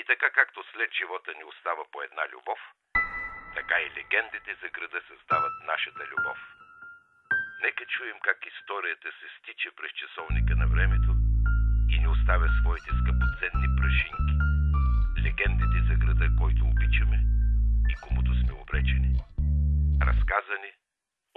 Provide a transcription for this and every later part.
И така както след живота ни остава по една любов, така и легендите за града създават нашата любов. Нека чуем как историята се стича през часовника на времето и ни оставя своите скъпоценни прашинки. Легендите за града, който обичаме и комуто сме обречени. Разказани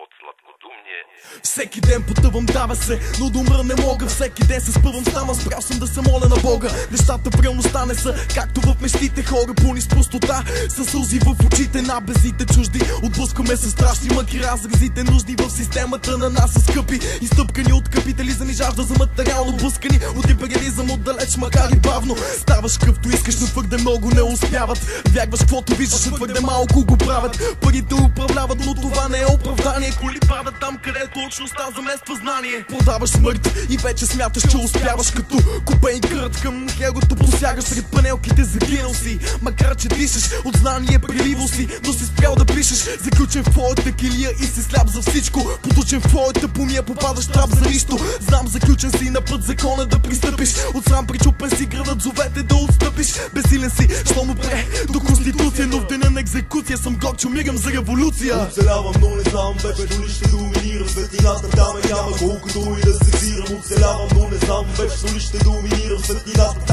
от сладкодумния. Всеки ден потъвам, дава се, но да умра не мога. Всеки ден се спъвам, ставам, спрял съм да се моля на Бога. Нещата в реалността не са, както в мечтите. Хора пуни с простота, с сълзи в очите На безите чужди, отблъскваме се страшни мъки Разразите нужди в системата на нас са скъпи. Изтъпкани от капитализъм и жажда за материално Блъскани. От империализъм отдалеч, макар и бавно. Ставаш къвто искаш, но твърде много не успяват. Вягваш каквото виждаш, твърде малко го правят. Парите управляват, но това не е оправдание Коли падат там, където точността замества знание Продаваш смърт и вече смяташ, че успяваш Като купейн крът към хегото посягаш Сред панелките загинал си. Макар че дишаш от знание преливал си Но си спрял да пишеш. Заключен в твоята килия и си сляп за всичко. Потучен в твоята помия попадаш трап за нищо. Знам заключен си на път закона да пристъпиш. От срам причупен си градът зовете да отстъпиш. Безсилен си, що му пре до конституция Но в деня на екзекуция съм горчо мигам за революция. Оцелявам, но не знам вече дали ще доминирам Светлината там е няма, колкото и да се взирам Оцелявам, но не знам вечно ли ще доминирам Светлината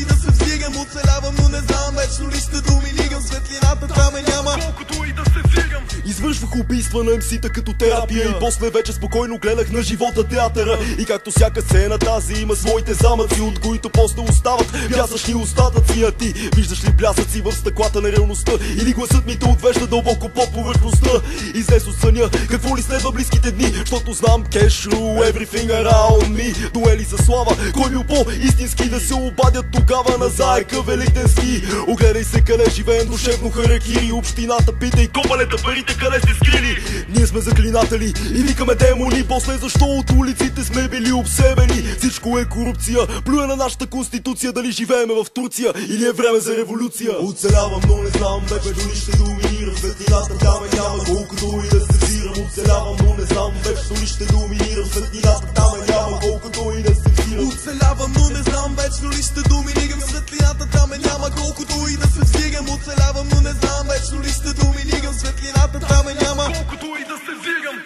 и да се взирам Оцелявам, но не знам вечно ли ще доминирам Извършвах убийства на МС-та като терапия. И после вече спокойно гледах на живота театъра. И както всяка сцена тази има своите замъци От които после остават бясъчни остатъци. А ти виждаш ли блясъци в стъклата на реалността? Или гласът ми те отвежда дълбоко под повърхността? Излез от съня, какво ли следва близките дни? Защото знам rule everything around me. Дуели за слава, кой бил по-истински Да се обадят тогава на заека великденски Огледай се къде живеем душевно харакири Общината пита и копалета парите къде сте скрили. Ние сме заклинатели и викаме демони. После защо от улиците сме били обсебени? Всичко е корупция, плюе на нашата конституция Дали живееме в Турция или е време за революция. Оцелявам, но не знам вече дали ще доминирам. Светлината там е няма, колкото и да се взирам Оцелявам, но не знам вече дали ще доминирам. Светлината няма. Колкото и да се вигам.